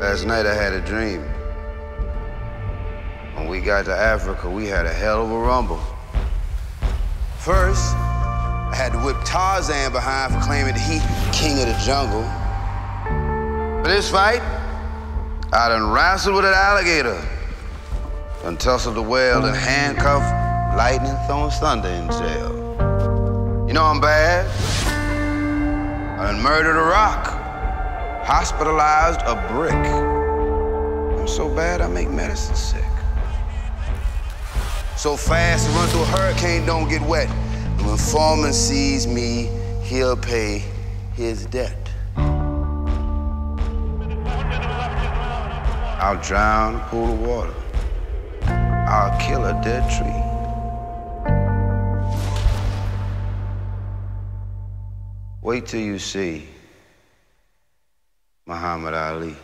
Last night I had a dream. When we got to Africa, we had a hell of a rumble. First, I had to whip Tarzan behind for claiming that he king of the jungle. For this fight, I done wrestled with an alligator, done tussled a whale, and handcuffed lightning throwing thunder in jail. You know I'm bad. I done murdered a rock, hospitalized a brick. I'm so bad I make medicine sick. So fast to run through a hurricane don't get wet. And when Foreman sees me, he'll pay his debt. I'll drown a pool of water. I'll kill a dead tree. Wait till you see Muhammad Ali.